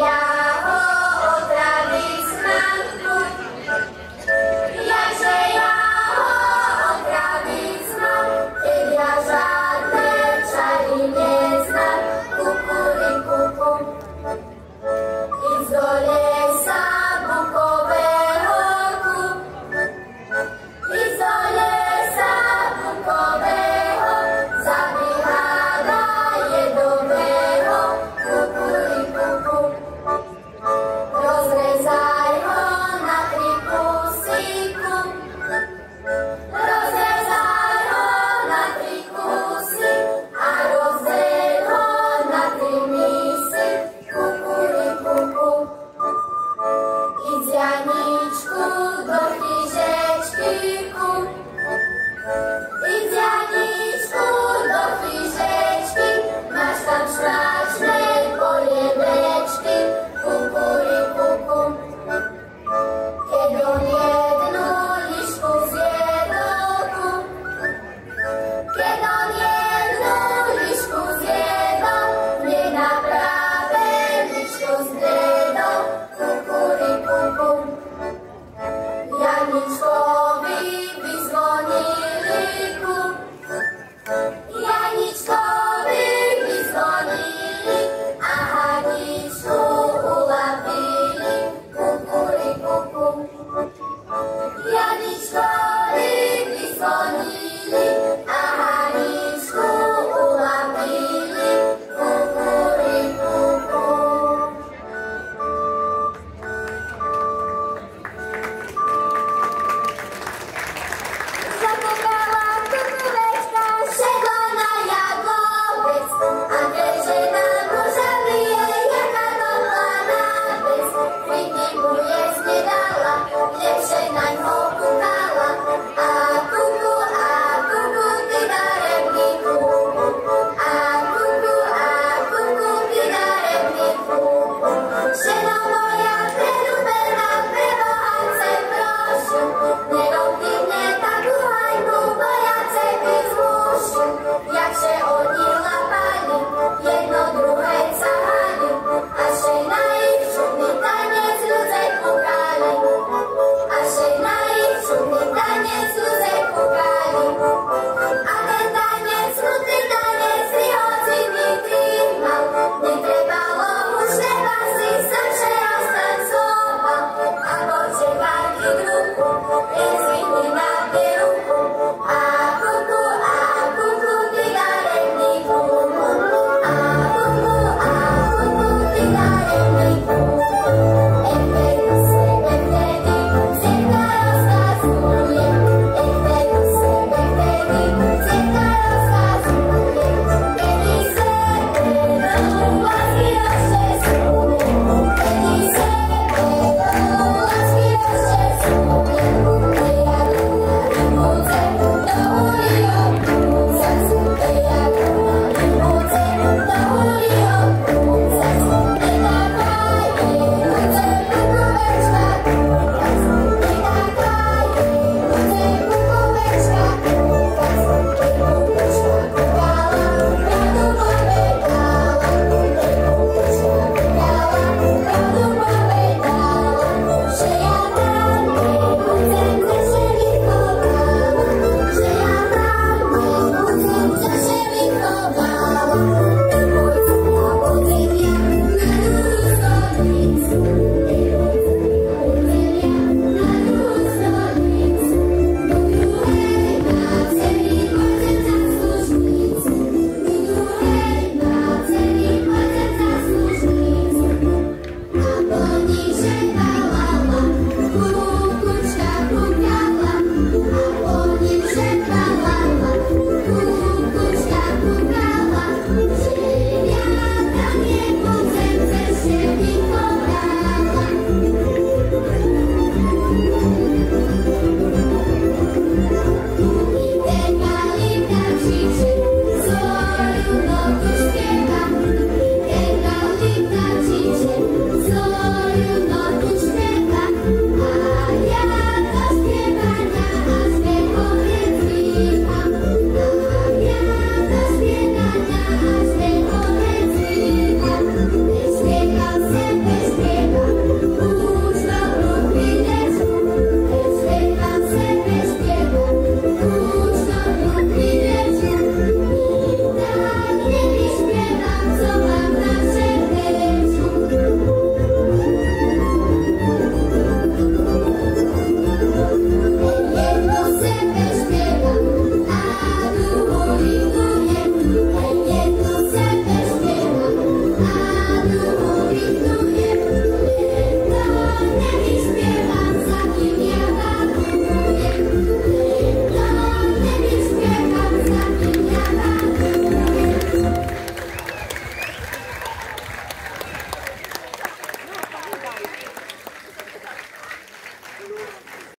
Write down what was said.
야